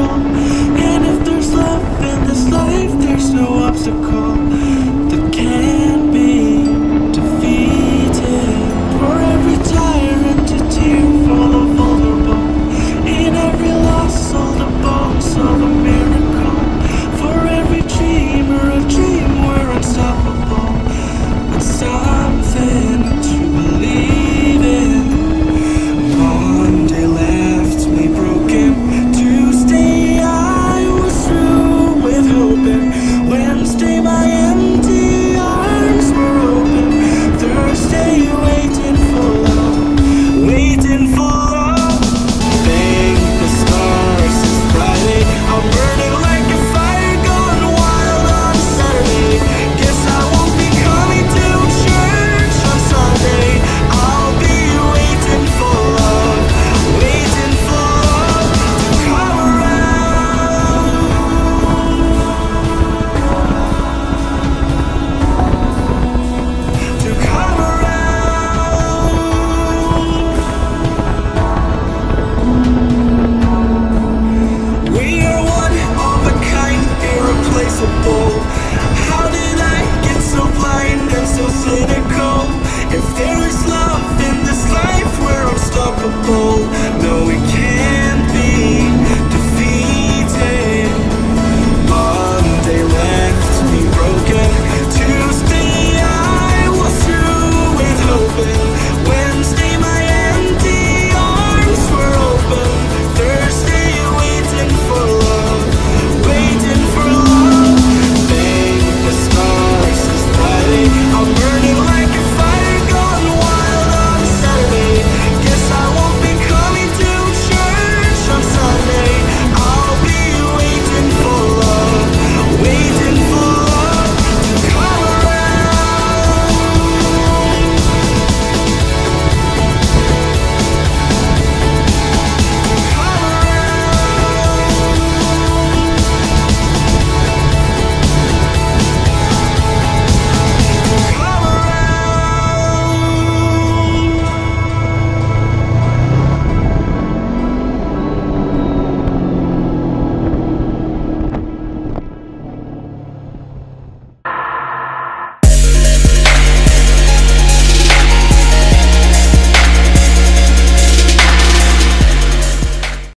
And if there's love in this life, there's no obstacle.